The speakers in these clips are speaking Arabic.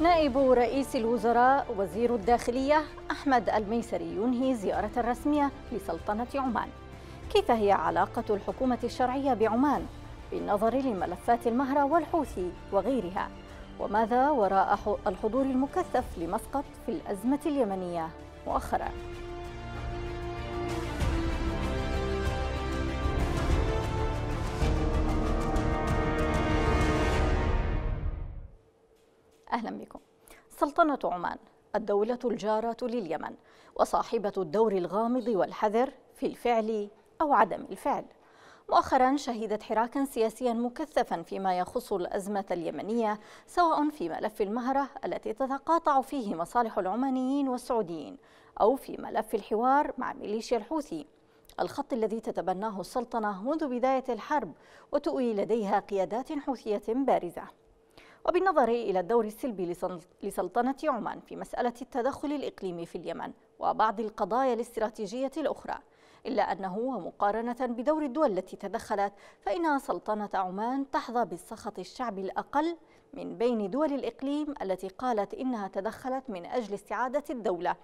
نائب رئيس الوزراء وزير الداخلية أحمد الميسري ينهي زيارة رسمية لسلطنة عمان. كيف هي علاقة الحكومة الشرعية بعمان بالنظر لملفات المهرة والحوثي وغيرها؟ وماذا وراء الحضور المكثف لمسقط في الأزمة اليمنية مؤخراً؟ سلطنة عمان الدولة الجارة لليمن وصاحبة الدور الغامض والحذر في الفعل أو عدم الفعل. مؤخرا شهدت حراكا سياسيا مكثفا فيما يخص الأزمة اليمنية سواء في ملف المهرة التي تتقاطع فيه مصالح العمانيين والسعوديين أو في ملف الحوار مع ميليشيا الحوثي. الخط الذي تتبناه السلطنة منذ بداية الحرب وتؤوي لديها قيادات حوثية بارزة. وبالنظر إلى الدور السلبي لسلطنة عمان في مسألة التدخل الإقليمي في اليمن وبعض القضايا الاستراتيجية الأخرى. إلا أنه ومقارنة بدور الدول التي تدخلت فإن سلطنة عمان تحظى بالسخط الشعبي الأقل من بين دول الإقليم التي قالت إنها تدخلت من أجل استعادة الدولة.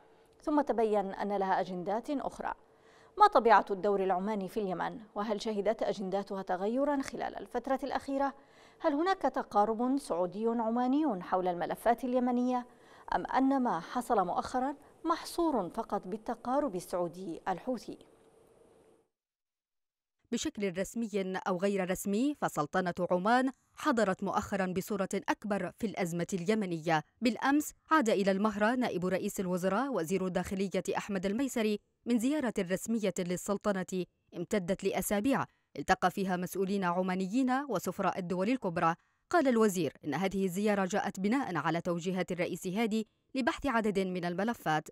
ثم تبين أن لها أجندات أخرى. ما طبيعة الدور العماني في اليمن وهل شهدت أجنداتها تغيرا خلال الفترة الأخيرة؟ هل هناك تقارب سعودي عماني حول الملفات اليمنية أم أن ما حصل مؤخرا محصور فقط بالتقارب السعودي الحوثي؟ بشكل رسمي أو غير رسمي فسلطنة عمان حضرت مؤخرا بصورة أكبر في الأزمة اليمنية. بالأمس عاد إلى المهرة نائب رئيس الوزراء وزير الداخلية أحمد الميسري من زيارة رسمية للسلطنة. امتدت لأسابيع. التقى فيها مسؤولين عمانيين وسفراء الدول الكبرى. قال الوزير إن هذه الزيارة جاءت بناء على توجيهات الرئيس هادي لبحث عدد من الملفات.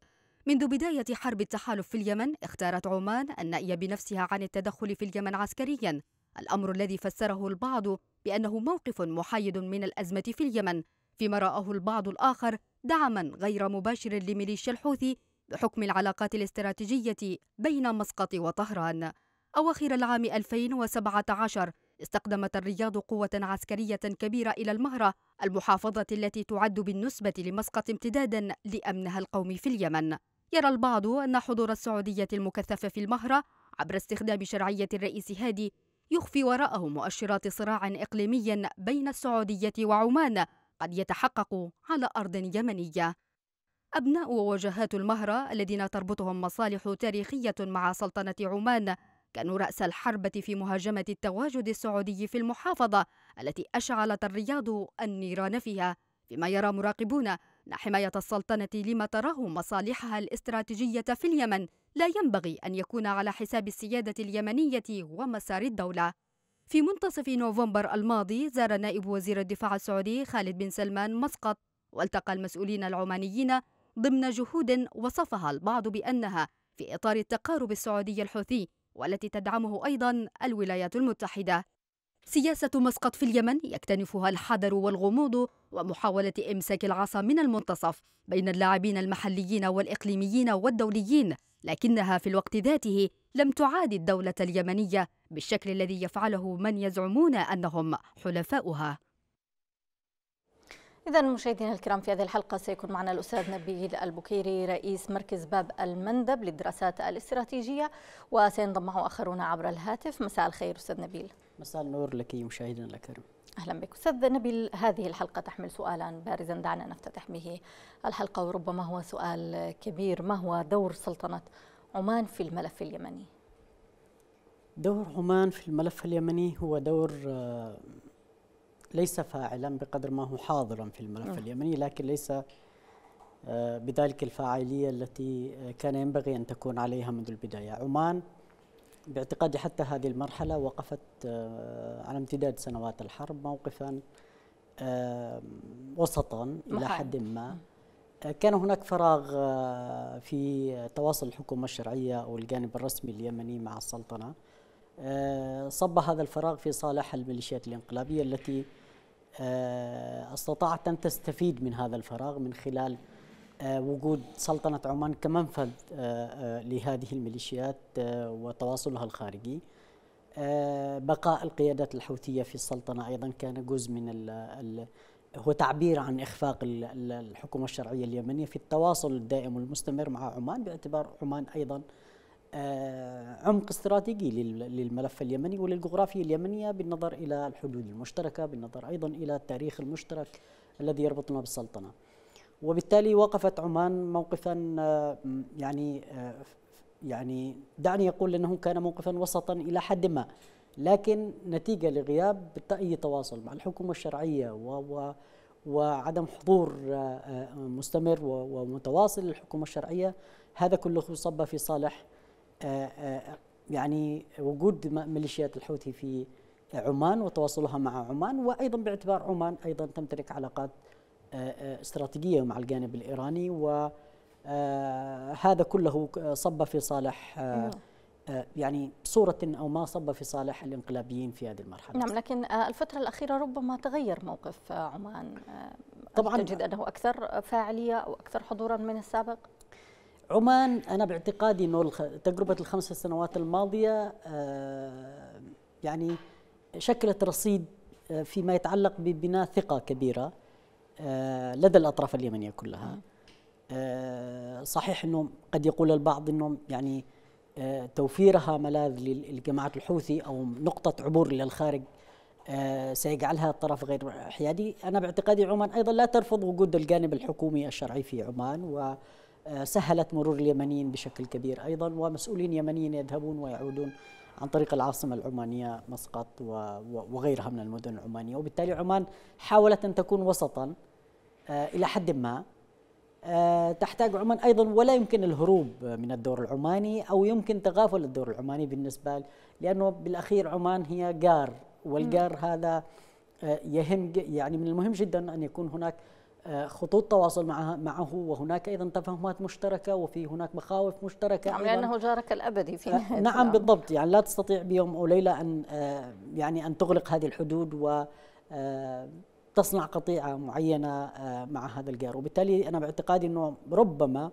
منذ بداية حرب التحالف في اليمن اختارت عمان النأي بنفسها عن التدخل في اليمن عسكريا. الأمر الذي فسره البعض بأنه موقف محايد من الأزمة في اليمن فيما رآه البعض الآخر دعما غير مباشر لميليشيا الحوثي بحكم العلاقات الاستراتيجية بين مسقط وطهران. أواخر العام 2017 استخدمت الرياض قوة عسكرية كبيرة إلى المهرة المحافظة التي تعد بالنسبة لمسقط امتدادا لأمنها القومي في اليمن. يرى البعض أن حضور السعودية المكثف في المهرة عبر استخدام شرعية الرئيس هادي يخفي وراءه مؤشرات صراع إقليمي بين السعودية وعمان قد يتحقق على أرض يمنية. أبناء ووجهات المهرة الذين تربطهم مصالح تاريخية مع سلطنة عمان كانوا رأس الحربة في مهاجمة التواجد السعودي في المحافظة التي أشعلت الرياض النيران فيها. فيما يرى مراقبون أن حماية السلطنة لما تراه مصالحها الاستراتيجية في اليمن؟ لا ينبغي أن يكون على حساب السيادة اليمنية ومسار الدولة. في منتصف نوفمبر الماضي زار نائب وزير الدفاع السعودي خالد بن سلمان مسقط والتقى المسؤولين العمانيين ضمن جهود وصفها البعض بأنها في إطار التقارب السعودي الحوثي والتي تدعمه أيضا الولايات المتحدة. سياسة مسقط في اليمن يكتنفها الحذر والغموض ومحاولة إمساك العصا من المنتصف بين اللاعبين المحليين والإقليميين والدوليين لكنها في الوقت ذاته لم تعادي الدولة اليمنية بالشكل الذي يفعله من يزعمون أنهم حلفاؤها. إذا مشاهدينا الكرام في هذه الحلقة سيكون معنا الأستاذ نبيل البكيري رئيس مركز باب المندب للدراسات الاستراتيجية وسينضم معه آخرون عبر الهاتف. مساء الخير أستاذ نبيل. مساء النور لك مشاهدينا الكرام أهلا بك. أستاذ نبيل هذه الحلقة تحمل سؤالا بارزا دعنا نفتتح به الحلقة وربما هو سؤال كبير. ما هو دور سلطنة عمان في الملف اليمني؟ دور عمان في الملف اليمني هو دور آه، ليس فاعلا بقدر ما هو حاضرا في الملف اليمني لكن ليس آه، بذلك الفاعلية التي كان ينبغي أن تكون عليها منذ البداية. عمان باعتقادي حتى هذه المرحلة وقفت آه، على امتداد سنوات الحرب موقفا آه، وسطا إلى حد ما. كان هناك فراغ في تواصل الحكومة الشرعية أو الجانب الرسمي اليمني مع السلطنة. صب هذا الفراغ في صالح الميليشيات الانقلابية التي آه، استطاعت أن تستفيد من هذا الفراغ من خلال آه، وجود سلطنة عمان كمنفذ آه، لهذه الميليشيات وتواصلها الخارجي. بقاء القيادات الحوثية في السلطنة أيضا كان جزء من هو تعبير عن إخفاق الحكومة الشرعية اليمنية في التواصل الدائم والمستمر مع عمان باعتبار عمان أيضا عمق استراتيجي للملف اليمني وللجغرافيا اليمنية بالنظر إلى الحدود المشتركة بالنظر أيضا إلى التاريخ المشترك الذي يربطنا بالسلطنة. وبالتالي وقفت عمان موقفا يعني يعني دعني أقول أنه كان موقفا وسطا إلى حد ما. لكن نتيجة لغياب أي تواصل مع الحكومة الشرعية و وعدم حضور مستمر ومتواصل للحكومة الشرعية هذا كله صب في صالح يعني وجود ميليشيات الحوثي في عمان وتواصلها مع عمان وأيضا باعتبار عمان أيضا تمتلك علاقات استراتيجية مع الجانب الإيراني وهذا كله صب في صالح نعم. يعني صورة أو ما صب في صالح الانقلابيين في هذه المرحلة. نعم لكن الفترة الأخيرة ربما تغير موقف عمان طبعا. تجد أنه أكثر فاعلية أو أكثر حضورا من السابق؟ عمان أنا باعتقادي أنه تجربة الخمس سنوات الماضية يعني شكلت رصيد فيما يتعلق ببناء ثقة كبيرة. لدى الأطراف اليمنية كلها. صحيح أنه قد يقول البعض أنه يعني توفيرها ملاذ لجماعة الحوثي أو نقطة عبور إلى الخارج سيجعلها الطرف غير حيادي. أنا باعتقادي عمان أيضا لا ترفض وجود الجانب الحكومي الشرعي في عمان وسهلت مرور اليمنيين بشكل كبير أيضا ومسؤولين يمنيين يذهبون ويعودون عن طريق العاصمة العمانية مسقط وغيرها من المدن العمانية. وبالتالي عمان حاولت أن تكون وسطا إلى حد ما. آه، تحتاج عمان أيضا ولا يمكن الهروب من الدور العماني أو يمكن تغافل الدور العماني بالنسبة لأنه بالأخير عمان هي جار والجار هذا آه، يهم يعني من المهم جدا أن يكون هناك آه، خطوط تواصل معه معه وهناك أيضا تفاهمات مشتركة وفي هناك مخاوف مشتركة نعم لأنه جارك الأبدي في نعم بالضبط. يعني لا تستطيع بيوم أو ليلة أن يعني أن تغلق هذه الحدود و تصنع قطيعة معينة آه، مع هذا الجار. وبالتالي أنا باعتقادي أنه ربما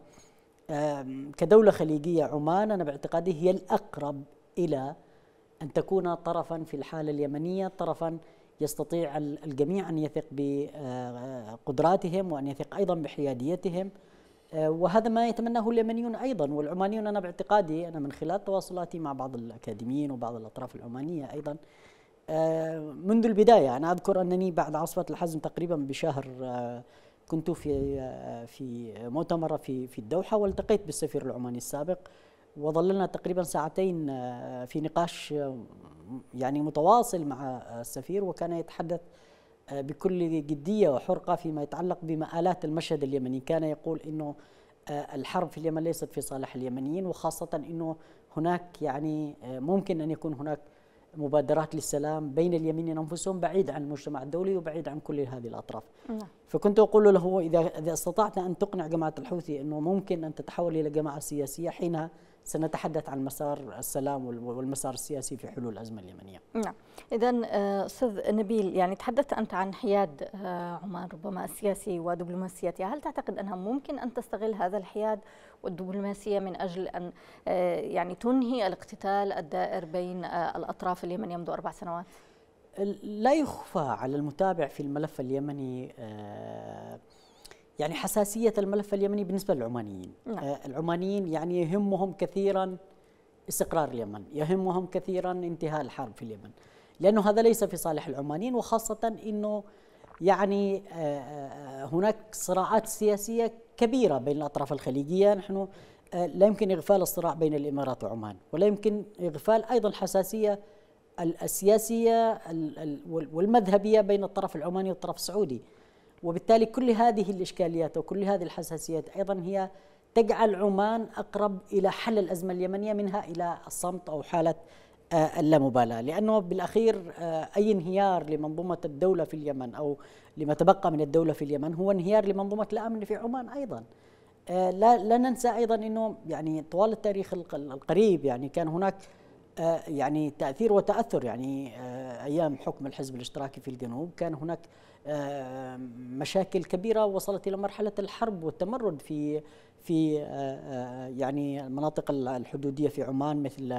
كدولة خليجية عمان أنا باعتقادي هي الأقرب إلى أن تكون طرفا في الحالة اليمنية طرفا يستطيع الجميع أن يثق بقدراتهم وأن يثق أيضا بحياديتهم. آه، وهذا ما يتمناه اليمنيون أيضا. والعمانيون أنا باعتقادي أنا من خلال تواصلاتي مع بعض الأكاديميين وبعض الأطراف العمانية أيضا آه، منذ البداية أنا أذكر أنني بعد عاصفة الحزم تقريبا بشهر آه، كنت في آه، في مؤتمر في في الدوحة والتقيت بالسفير العماني السابق وظللنا تقريبا ساعتين في نقاش يعني متواصل مع السفير وكان يتحدث بكل جدية وحرقة فيما يتعلق بمآلات المشهد اليمني. كان يقول أنه الحرب في اليمن ليست في صالح اليمنيين وخاصة أنه هناك يعني ممكن أن يكون هناك مبادرات للسلام بين اليمين أنفسهم بعيد عن المجتمع الدولي وبعيد عن كل هذه الأطراف. نعم. فكنت أقول له إذا إذا استطعت أن تقنع جماعة الحوثي إنه ممكن أن تتحول إلى جماعة سياسية حينها سنتحدث عن مسار السلام والمسار السياسي في حلول الأزمة اليمنية. نعم، اذا آه، أستاذ نبيل يعني تحدثت أنت عن حياد آه، عمان ربما السياسي ودبلوماسيتها، هل تعتقد أنها ممكن أن تستغل هذا الحياد والدبلوماسية من أجل أن آه، يعني تنهي الاقتتال الدائر بين الأطراف اليمنية منذ أربع سنوات؟ لا يخفى على المتابع في الملف اليمني يعني حساسية الملف اليمني بالنسبة للعمانيين نعم. آه العمانيين يعني يهمهم كثيرا استقرار اليمن يهمهم كثيرا انتهاء الحرب في اليمن لأنه هذا ليس في صالح العمانيين وخاصة أنه يعني آه, آه، هناك صراعات سياسية كبيرة بين الأطراف الخليجية نحن لا يمكن إغفال الصراع بين الإمارات وعمان ولا يمكن إغفال أيضا الحساسية السياسية والمذهبية بين الطرف العماني والطرف السعودي وبالتالي كل هذه الإشكاليات وكل هذه الحساسيات أيضا هي تجعل عمان أقرب إلى حل الأزمة اليمنية منها إلى الصمت أو حالة آه، اللامبالاة. لأنه بالأخير آه، أي انهيار لمنظومة الدولة في اليمن أو لما تبقى من الدولة في اليمن هو انهيار لمنظومة الأمن في عمان أيضا. آه، لا, لا ننسى أيضا أنه يعني طوال التاريخ القريب يعني كان هناك يعني تأثير وتأثر يعني أيام حكم الحزب الاشتراكي في الجنوب كان هناك مشاكل كبيرة وصلت إلى مرحلة الحرب والتمرد في في آه، آه، يعني المناطق الحدودية في عمان مثل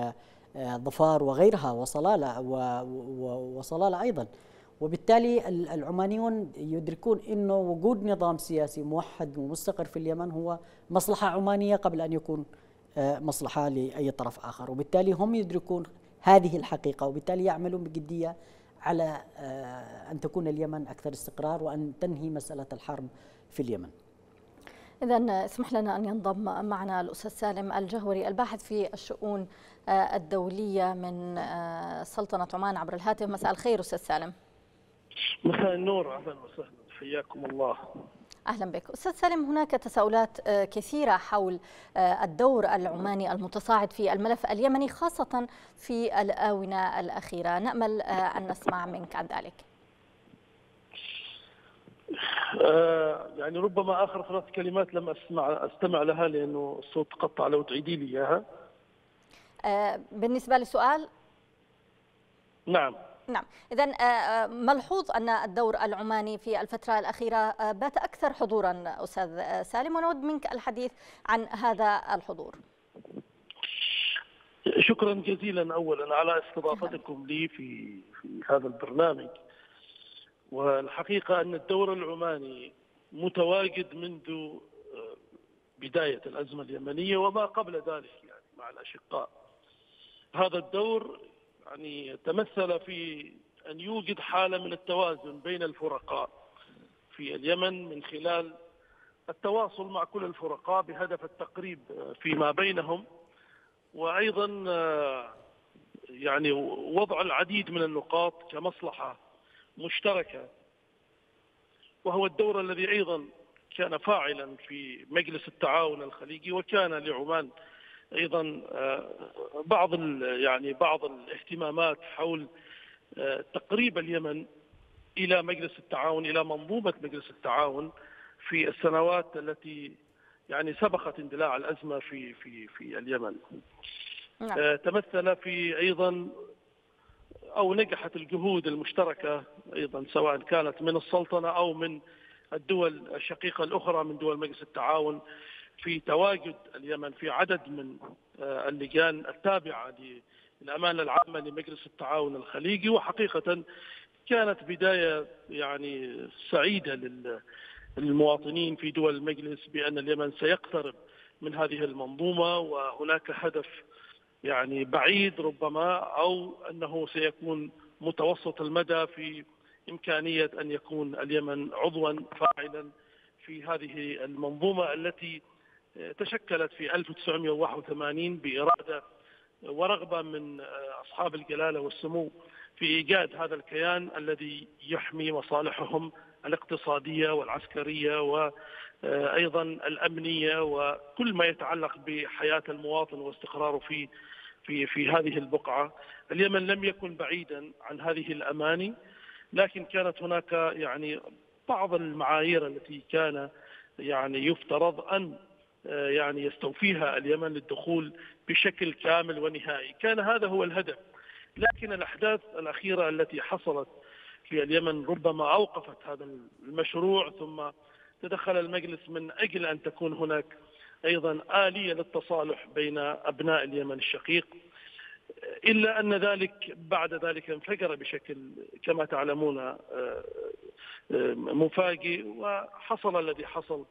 آه، ظفار وغيرها وصلاله وصلاله أيضا. وبالتالي العمانيون يدركون إنه وجود نظام سياسي موحد ومستقر في اليمن هو مصلحة عمانية قبل أن يكون آه، مصلحة لأي طرف آخر. وبالتالي هم يدركون هذه الحقيقة وبالتالي يعملون بجدية على آه، أن تكون اليمن أكثر استقرار وأن تنهي مسألة الحرب في اليمن. إذا اسمح لنا أن ينضم معنا الأستاذ سالم الجهوري الباحث في الشؤون آه، الدولية من سلطنة عمان عبر الهاتف. مساء الخير أستاذ سالم. مساء النور أهلا وسهلا. حياكم الله. أهلا بك. أستاذ سالم هناك تساؤلات آه، كثيرة حول آه، الدور العماني المتصاعد في الملف اليمني خاصة في الآونة الأخيرة. نأمل آه، أن نسمع منك عن ذلك. يعني ربما آخر ثلاث كلمات لم أسمع أستمع لها لأنه الصوت قطع. لو تعيدي لي إياها. بالنسبة للسؤال نعم. نعم. إذا آه، آه، ملحوظ أن الدور العماني في الفترة الأخيرة آه، بات أكثر حضورا أستاذ سالم ونود منك الحديث عن هذا الحضور. شكرا جزيلا أولا على استضافتكم لي في, في هذا البرنامج. والحقيقة أن الدور العماني متواجد منذ بداية الأزمة اليمنية وما قبل ذلك يعني مع الأشقاء. هذا الدور يعني تمثل في أن يوجد حالة من التوازن بين الفرقاء في اليمن من خلال التواصل مع كل الفرقاء بهدف التقريب فيما بينهم وأيضا يعني وضع العديد من النقاط كمصلحة مشتركة وهو الدور الذي أيضا كان فاعلا في مجلس التعاون الخليجي وكان لعمان أيضا آه، بعض يعني بعض الاهتمامات حول آه، تقريب اليمن إلى مجلس التعاون إلى منظومة مجلس التعاون في السنوات التي يعني سبقت اندلاع الأزمة في في في اليمن. نعم. آه، تمثل في أيضا أو نجحت الجهود المشتركة أيضا سواء كانت من السلطنة أو من الدول الشقيقة الأخرى من دول مجلس التعاون في تواجد اليمن في عدد من آه، اللجان التابعة للأمانة العامة لمجلس التعاون الخليجي. وحقيقة كانت بداية يعني سعيدة للمواطنين في دول المجلس بأن اليمن سيقترب من هذه المنظومة. وهناك هدف يعني بعيد ربما أو أنه سيكون متوسط المدى في إمكانية أن يكون اليمن عضوا فاعلا في هذه المنظومة التي تشكلت في 1981 بإرادة ورغبة من أصحاب الجلالة والسمو في إيجاد هذا الكيان الذي يحمي مصالحهم الاقتصادية والعسكرية وأيضا الأمنية وكل ما يتعلق بحياة المواطن واستقراره في في في هذه البقعة. اليمن لم يكن بعيدا عن هذه الأماني لكن كانت هناك يعني بعض المعايير التي كان يعني يفترض أن يعني يستوفيها اليمن للدخول بشكل كامل ونهائي. كان هذا هو الهدف. لكن الأحداث الأخيرة التي حصلت في اليمن ربما أوقفت هذا المشروع ثم تدخل المجلس من أجل أن تكون هناك أيضا آلية للتصالح بين أبناء اليمن الشقيق. إلا أن ذلك بعد ذلك انفجر بشكل كما تعلمون آه، آه، مفاجئ وحصل الذي حصل.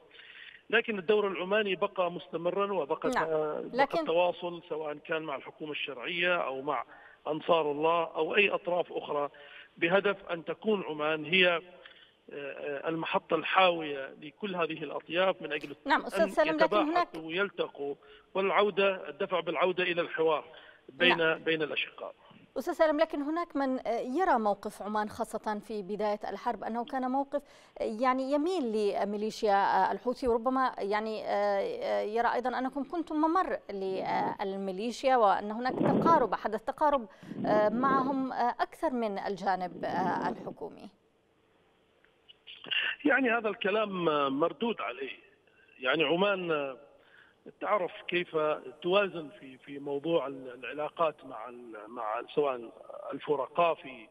لكن الدور العماني بقى مستمرا وبقى نعم. لكن... التواصل سواء كان مع الحكومة الشرعية أو مع أنصار الله أو أي أطراف أخرى بهدف أن تكون عمان هي آه، آه، المحطة الحاوية لكل هذه الأطياف من أجل نعم أستاذ سلم لكن هناك ويلتقوا والعودة الدفع بالعودة إلى الحوار بين نعم. بين الأشقاء أستاذ سالم لكن هناك من يرى موقف عمان خاصة في بداية الحرب أنه كان موقف يعني يميل لميليشيا الحوثي وربما يعني يرى أيضا أنكم كنتم ممر للميليشيا وأن هناك تقارب حدث تقارب معهم أكثر من الجانب الحكومي. يعني هذا الكلام مردود عليه. يعني عمان تعرف كيف توازن في في موضوع العلاقات مع مع سواء الفرقاء في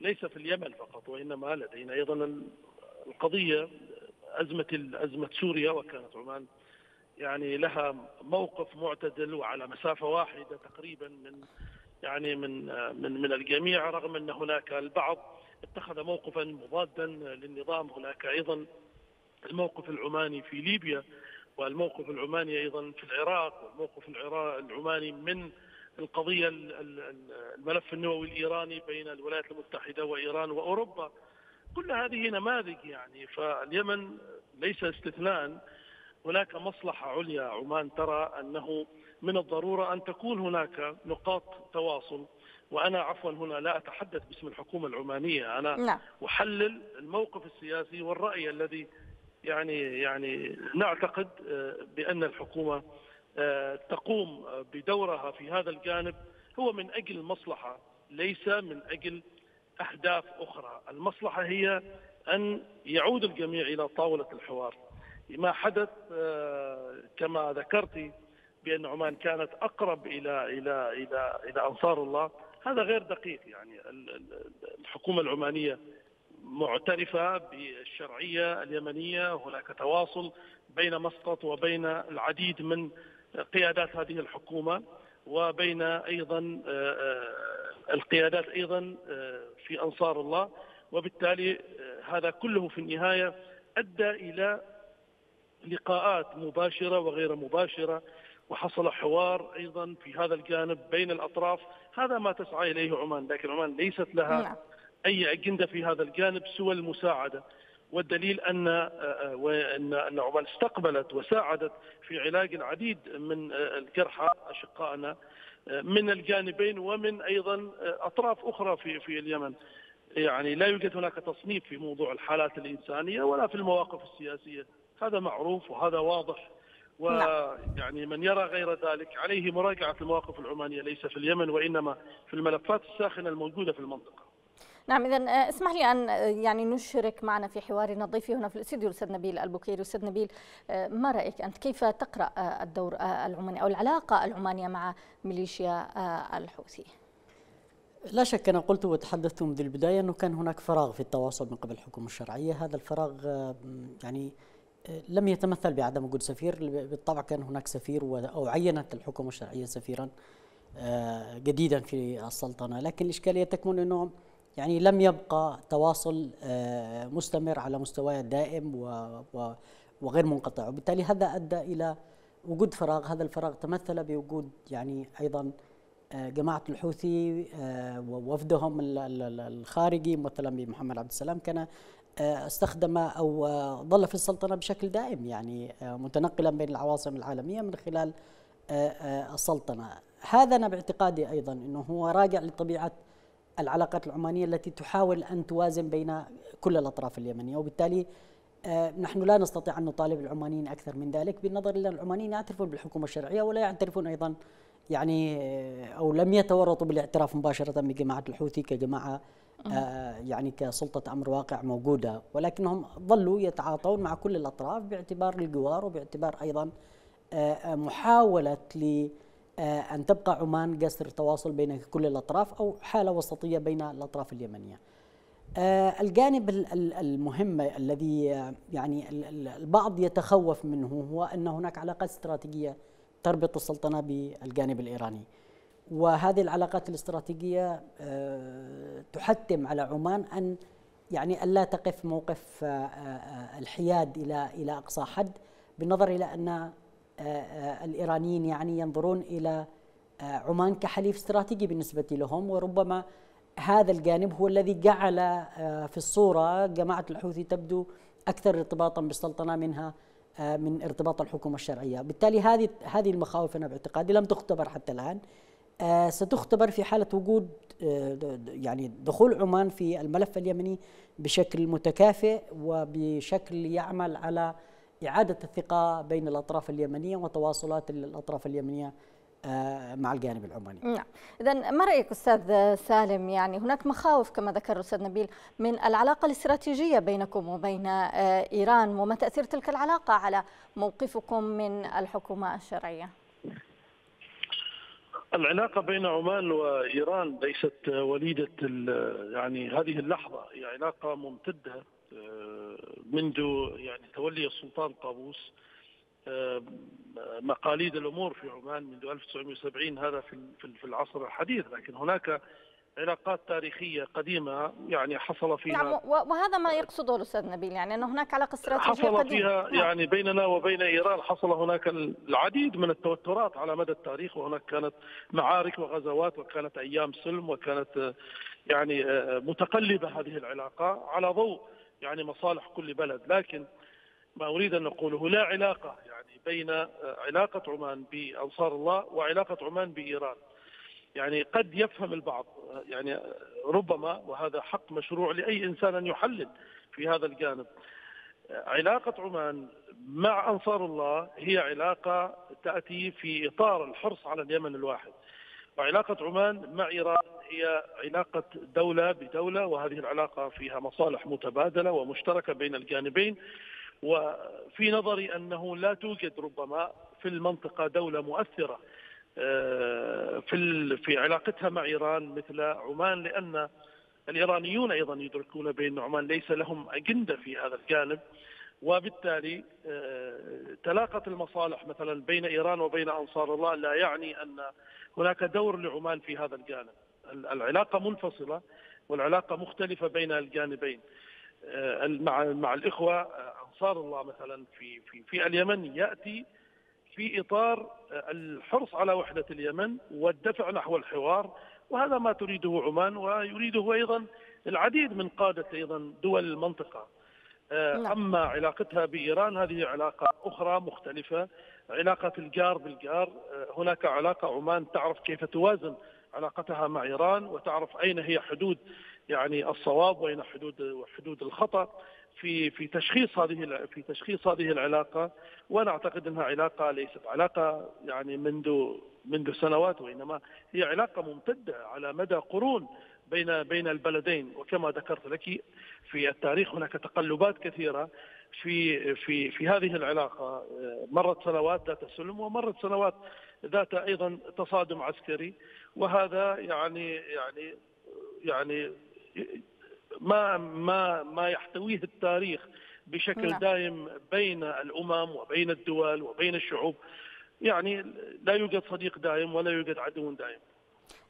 ليس في اليمن فقط وإنما لدينا أيضا القضية أزمة أزمة سوريا وكانت عمان يعني لها موقف معتدل وعلى مسافة واحدة تقريبا من يعني من من من الجميع رغم أن هناك البعض اتخذ موقفا مضادا للنظام هناك أيضا الموقف العماني في ليبيا والموقف العماني أيضا في العراق والموقف العماني من القضية الملف النووي الإيراني بين الولايات المتحدة وإيران وأوروبا كل هذه نماذج يعني فاليمن ليس استثناء هناك مصلحة عليا عمان ترى أنه من الضرورة أن تكون هناك نقاط تواصل وأنا عفوا هنا لا أتحدث باسم الحكومة العمانية أنا لا. نعم. أحلل الموقف السياسي والرأي الذي يعني يعني نعتقد آه، بأن الحكومة آه، تقوم بدورها في هذا الجانب هو من أجل المصلحه ليس من أجل أهداف أخرى، المصلحة هي أن يعود الجميع إلى طاولة الحوار. ما حدث آه، كما ذكرت بأن عمان كانت أقرب إلى إلى إلى إلى أنصار الله هذا غير دقيق يعني الحكومة العمانية معترفة بالشرعية اليمنية. هناك تواصل بين مسقط وبين العديد من قيادات هذه الحكومة وبين أيضا آه، آه، القيادات أيضا آه، في أنصار الله. وبالتالي هذا كله في النهاية أدى إلى لقاءات مباشرة وغير مباشرة. وحصل حوار أيضا في هذا الجانب بين الأطراف. هذا ما تسعى إليه عمان لكن عمان ليست لها نعم. أي أجندة في هذا الجانب سوى المساعدة والدليل أن ان أن عمان استقبلت وساعدت في علاج العديد من الجرحى أشقائنا من الجانبين ومن أيضا أطراف أخرى في في اليمن. يعني لا يوجد هناك تصنيف في موضوع الحالات الإنسانية ولا في المواقف السياسية، هذا معروف وهذا واضح ويعني من يرى غير ذلك عليه مراجعة المواقف العمانية ليس في اليمن وإنما في الملفات الساخنة الموجودة في المنطقة. نعم اذا آه، اسمح لي أن آه، يعني نشرك معنا في حوارنا ضيفي هنا في الاستديو الاستاذ نبيل البكيري. أستاذ نبيل آه، ما رأيك أنت؟ كيف تقرأ الدور العماني أو العلاقة العمانية مع ميليشيا الحوثي؟ لا شك أنا قلت وتحدثت منذ البداية أنه كان هناك فراغ في التواصل من قبل الحكومة الشرعية، هذا الفراغ يعني لم يتمثل بعدم وجود سفير، بالطبع كان هناك سفير أو عينت الحكومة الشرعية سفيرا جديدا في السلطنة، لكن الإشكالية تكمن أنه يعني لم يبقى تواصل آه، مستمر على مستوى دائم وغير منقطع. وبالتالي هذا أدى إلى وجود فراغ. هذا الفراغ تمثل بوجود يعني أيضا آه، جماعة الحوثي آه، ووفدهم الخارجي مثلا بمحمد عبد السلام كان استخدم أو ظل في السلطنة بشكل دائم يعني متنقلا بين العواصم العالمية من خلال السلطنة. هذا أنا باعتقادي أيضا إنه هو راجع لطبيعة العلاقات العمانية التي تحاول أن توازن بين كل الأطراف اليمنية وبالتالي آه، نحن لا نستطيع أن نطالب العمانيين أكثر من ذلك بالنظر إلى العمانيين يعترفون بالحكومة الشرعية ولا يعترفون أيضا يعني آه، أو لم يتورطوا بالاعتراف مباشرة بجماعة الحوثي كجماعة آه يعني كسلطة أمر واقع موجودة. ولكنهم ظلوا يتعاطون مع كل الأطراف باعتبار الجوار وباعتبار أيضا محاولة أن تبقى عمان جسر تواصل بين كل الأطراف أو حالة وسطية بين الأطراف اليمنية. آه، الجانب المهم الذي آه، يعني البعض يتخوف منه هو أن هناك علاقات استراتيجية تربط السلطنة بالجانب الإيراني. وهذه العلاقات الاستراتيجية تحتم على عمان أن يعني ألا تقف موقف الحياد إلى إلى أقصى حد بالنظر إلى أن آه، آه، الإيرانيين يعني ينظرون إلى آه، عمان كحليف استراتيجي بالنسبة لهم وربما هذا الجانب هو الذي جعل في الصورة جماعة الحوثي تبدو أكثر ارتباطا بالسلطنة منها من ارتباط الحكومة الشرعية. بالتالي هذه هذه المخاوف أنا باعتقادي لم تختبر حتى الآن. ستختبر في حالة وجود يعني دخول عمان في الملف اليمني بشكل متكافئ وبشكل يعمل على إعادة الثقة بين الأطراف اليمنية وتواصلات الأطراف اليمنية آه، مع الجانب العماني. نعم، إذا ما رأيك أستاذ سالم يعني هناك مخاوف كما ذكر الأستاذ نبيل من العلاقة الاستراتيجية بينكم وبين آه، إيران وما تأثير تلك العلاقة على موقفكم من الحكومة الشرعية؟ العلاقة بين عمان وإيران ليست وليدة يعني هذه اللحظة هي علاقة ممتدة منذ يعني تولي السلطان قابوس آه، مقاليد الأمور في عمان منذ 1970 هذا في في العصر الحديث لكن هناك علاقات تاريخية قديمة يعني حصل فيها نعم وهذا ما يقصده الأستاذ نبيل يعني أن هناك علاقة استراتيجية حصل قديمة فيها نعم. يعني بيننا وبين إيران حصل هناك العديد من التوترات على مدى التاريخ وهناك كانت معارك وغزوات وكانت أيام سلم وكانت يعني متقلبة هذه العلاقة على ضوء يعني مصالح كل بلد لكن ما أريد أن أقوله لا علاقة يعني بين علاقة عمان بأنصار الله وعلاقة عمان بإيران. يعني قد يفهم البعض يعني ربما وهذا حق مشروع لأي إنسان أن يحلل في هذا الجانب. علاقة عمان مع أنصار الله هي علاقة تأتي في إطار الحرص على اليمن الواحد. وعلاقه عمان مع إيران هي علاقة دولة بدولة وهذه العلاقة فيها مصالح متبادلة ومشتركة بين الجانبين. وفي نظري أنه لا توجد ربما في المنطقة دولة مؤثرة آه، في في علاقتها مع إيران مثل عمان لأن الإيرانيون أيضا يدركون بأن عمان ليس لهم أجندة في هذا الجانب. وبالتالي آه، تلاقت المصالح مثلا بين إيران وبين أنصار الله لا يعني أن هناك دور لعمان في هذا الجانب العلاقة منفصلة والعلاقة مختلفة بين الجانبين آه، مع مع الإخوة أنصار الله مثلا في في في اليمن يأتي في إطار الحرص على وحدة اليمن والدفع نحو الحوار وهذا ما تريده عمان ويريده أيضا العديد من قادة أيضا دول المنطقة. آه، نعم. أما علاقتها بإيران هذه علاقة أخرى مختلفة علاقة الجار بالجار آه، هناك علاقة عمان تعرف كيف توازن علاقتها مع إيران وتعرف أين هي حدود يعني الصواب وأين حدود حدود الخطأ في في تشخيص هذه في تشخيص هذه العلاقة. وأنا أعتقد إنها علاقة ليست علاقة يعني منذ منذ سنوات وإنما هي علاقة ممتدة على مدى قرون بين بين البلدين. وكما ذكرت لك في التاريخ هناك تقلبات كثيرة في في في هذه العلاقة مرت سنوات ذات سلم ومرت سنوات ذات أيضا تصادم عسكري. وهذا يعني يعني يعني ما ما ما يحتويه التاريخ بشكل نعم. دائم بين الأمم وبين الدول وبين الشعوب. يعني لا يوجد صديق دائم ولا يوجد عدو دائم.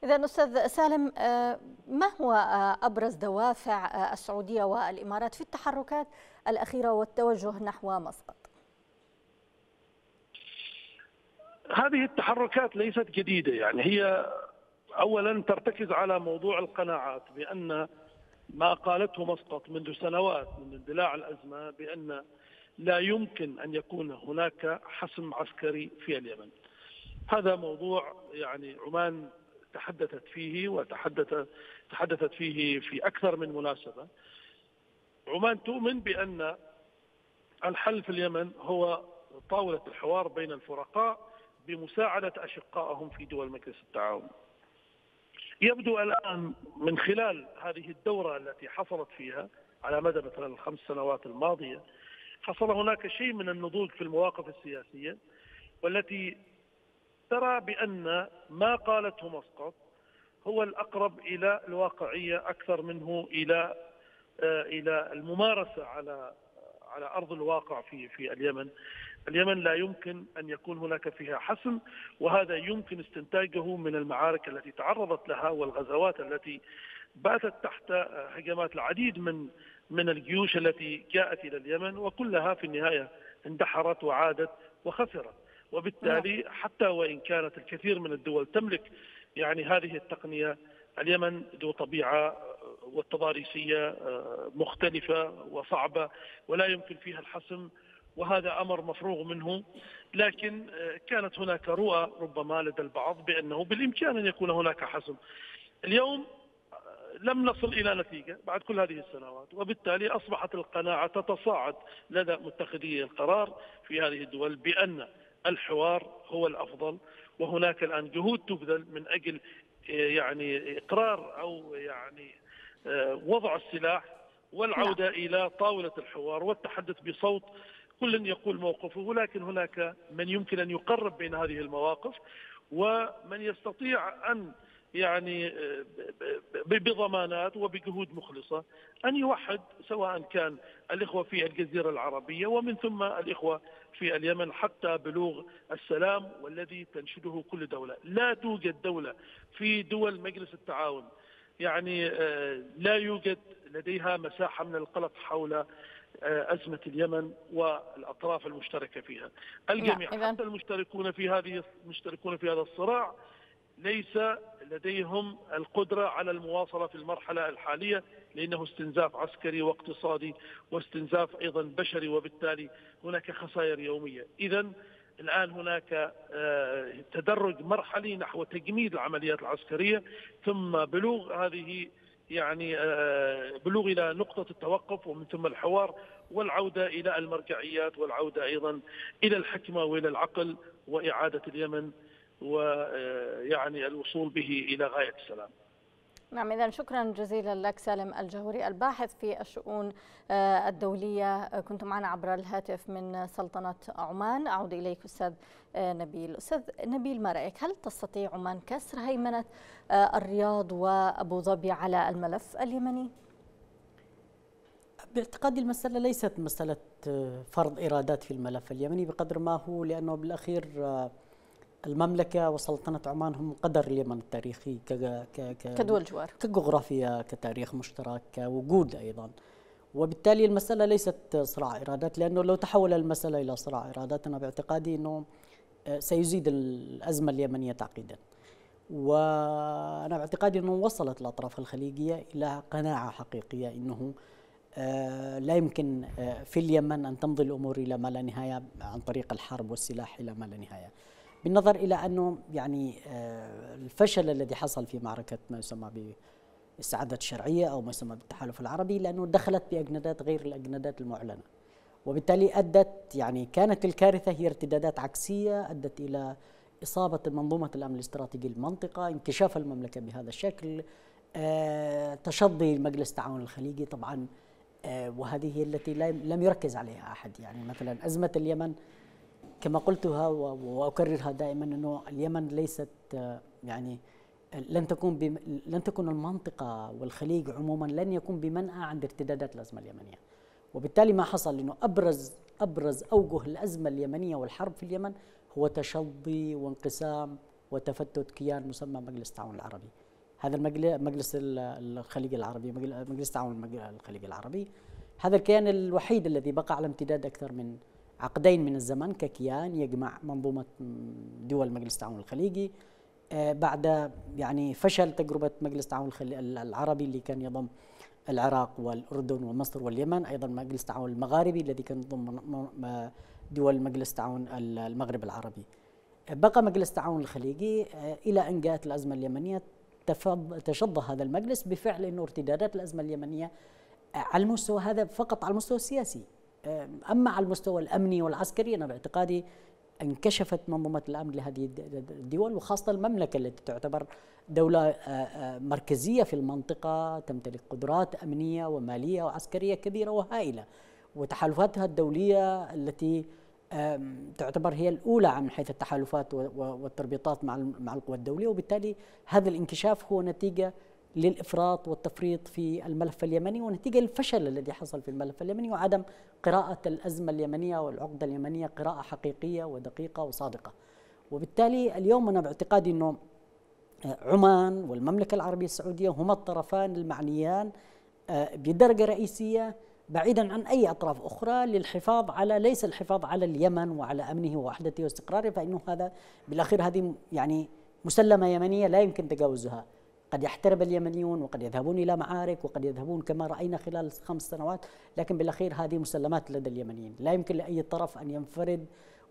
إذا أستاذ سالم آه، ما هو آه، أبرز دوافع آه، السعودية والإمارات في التحركات الأخيرة والتوجه نحو مسقط؟ هذه التحركات ليست جديدة يعني هي أولا ترتكز على موضوع القناعات بأن ما قالته مسقط منذ سنوات من اندلاع الأزمة بأن لا يمكن أن يكون هناك حسم عسكري في اليمن. هذا موضوع يعني عمان تحدثت فيه وتحدث تحدثت فيه في أكثر من مناسبة. عمان تؤمن بأن الحل في اليمن هو طاولة الحوار بين الفرقاء بمساعدة أشقائهم في دول مجلس التعاون. يبدو الآن من خلال هذه الدورة التي حصلت فيها على مدى مثلا الخمس سنوات الماضية حصل هناك شيء من النضوج في المواقف السياسية والتي ترى بأن ما قالته مسقط هو الأقرب إلى الواقعية أكثر منه آه، إلى الممارسة على على أرض الواقع في في اليمن اليمن لا يمكن أن يكون هناك فيها حسم وهذا يمكن استنتاجه من المعارك التي تعرضت لها والغزوات التي باتت تحت هجمات العديد من من الجيوش التي جاءت إلى اليمن وكلها في النهاية اندحرت وعادت وخسرت وبالتالي نعم. حتى وإن كانت الكثير من الدول تملك يعني هذه التقنية اليمن ذو طبيعة والتضاريسية آه، مختلفة وصعبة ولا يمكن فيها الحسم وهذا أمر مفروغ منه لكن آه، كانت هناك رؤى ربما لدى البعض بأنه بالإمكان أن يكون هناك حسم. اليوم آه، لم نصل إلى نتيجة بعد كل هذه السنوات وبالتالي أصبحت القناعة تتصاعد لدى متخذي القرار في هذه الدول بأن الحوار هو الأفضل وهناك الآن جهود تبذل من أجل يعني إقرار أو يعني وضع السلاح والعودة نعم. إلى طاولة الحوار والتحدث بصوت كل يقول موقفه ولكن هناك من يمكن أن يقرب بين هذه المواقف ومن يستطيع أن يعني بضمانات وبجهود مخلصة أن يوحد سواء كان الإخوة في الجزيرة العربية ومن ثم الإخوة في اليمن حتى بلوغ السلام والذي تنشده كل دولة، لا توجد دولة في دول مجلس التعاون يعني لا يوجد لديها مساحة من القلق حول أزمة اليمن والأطراف المشتركة فيها الجميع نعم. حتى المشتركون في هذه المشتركون في هذا الصراع ليس لديهم القدرة على المواصلة في المرحلة الحالية لأنه استنزاف عسكري واقتصادي واستنزاف أيضا بشري وبالتالي هناك خسائر يومية إذا الآن هناك آه، تدرج مرحلي نحو تجميد العمليات العسكرية ثم بلوغ هذه يعني آه، بلوغ إلى نقطة التوقف ومن ثم الحوار والعودة إلى المرجعيات والعودة أيضا إلى الحكمة وإلى العقل وإعادة اليمن ويعني الوصول به إلى غاية السلام. نعم إذا شكرا جزيلا لك سالم الجهوري الباحث في الشؤون آه، الدولية. كنت معنا عبر الهاتف من سلطنة عمان. أعود إليك أستاذ آه، نبيل. أستاذ نبيل ما رأيك؟ هل تستطيع عمان كسر هيمنة آه، الرياض وأبو ظبي على الملف اليمني؟ باعتقادي المسألة ليست مسألة فرض إرادات في الملف اليمني بقدر ما هو لأنه بالأخير المملكة وسلطنة عمان هم قدر اليمن التاريخي ك ك كدول جوار. كجغرافيا كتاريخ مشترك كوجود أيضا. وبالتالي المسألة ليست صراع إرادات لأنه لو تحول المسألة إلى صراع إرادات أنا باعتقادي أنه آه، سيزيد الأزمة اليمنية تعقيدا. وأنا باعتقادي أنه وصلت الأطراف الخليجية إلى قناعة حقيقية أنه آه، لا يمكن آه، في اليمن أن تمضي الأمور إلى ما لا نهاية عن طريق الحرب والسلاح إلى ما لا نهاية. بالنظر إلى أنه يعني آه، الفشل الذي حصل في معركة ما يسمى باستعاده الشرعية أو ما يسمى بالتحالف العربي لأنه دخلت بأجندات غير الأجندات المعلنة. وبالتالي أدت يعني كانت الكارثة هي ارتدادات عكسية أدت إلى إصابة منظومة الأمن الاستراتيجي للمنطقه انكشاف المملكة بهذا الشكل آه، تشظي مجلس التعاون الخليجي طبعا آه، وهذه التي لم يركز عليها أحد. يعني مثلا أزمة اليمن كما قلتها وأكررها دائما إنه اليمن ليست يعني لن تكون لن تكون المنطقة والخليج عموما لن يكون بمنأى عند ارتدادات الأزمة اليمنية. وبالتالي ما حصل إنه أبرز أبرز أوجه الأزمة اليمنية والحرب في اليمن هو تشظي وانقسام وتفتت كيان مسمى مجلس التعاون العربي. هذا مجلس الخليج العربي مجلس التعاون الخليج العربي. هذا الكيان الوحيد الذي بقى على امتداد أكثر من عقدين من الزمن ككيان يجمع منظومة دول مجلس التعاون الخليجي. آه، بعد يعني فشل تجربة مجلس التعاون العربي اللي كان يضم العراق والأردن ومصر واليمن أيضا مجلس التعاون المغاربي الذي كان يضم دول مجلس التعاون المغرب العربي. بقى مجلس التعاون الخليجي آه، إلى أن جاءت الأزمة اليمنية تشظى هذا المجلس بفعل أنه ارتدادات الأزمة اليمنية آه، على المستوى هذا فقط على المستوى السياسي. أما على المستوى الأمني والعسكري أنا باعتقادي انكشفت منظومة الأمن لهذه الدول وخاصة المملكة التي تعتبر دولة آه، آه، مركزية في المنطقة تمتلك قدرات أمنية ومالية وعسكرية كبيرة وهائلة. وتحالفاتها الدولية التي تعتبر هي الأولى من حيث التحالفات والتربيطات مع مع القوى الدولية وبالتالي هذا الانكشاف هو نتيجة للإفراط والتفريط في الملف اليمني ونتيجة للفشل الذي حصل في الملف اليمني وعدم قراءة الأزمة اليمنية والعقدة اليمنية قراءة حقيقية ودقيقة وصادقة. وبالتالي اليوم أنا باعتقادي إنه عمان والمملكة العربية السعودية هما الطرفان المعنيان آه، بدرجة رئيسية بعيدا عن أي أطراف أخرى للحفاظ على ليس الحفاظ على اليمن وعلى أمنه ووحدته واستقراره فإنه هذا بالأخير هذه يعني مسلمة يمنية لا يمكن تجاوزها قد يحترب اليمنيون وقد يذهبون إلى معارك وقد يذهبون كما رأينا خلال خمس سنوات لكن بالأخير هذه مسلمات لدى اليمنيين. لا يمكن لأي طرف أن ينفرد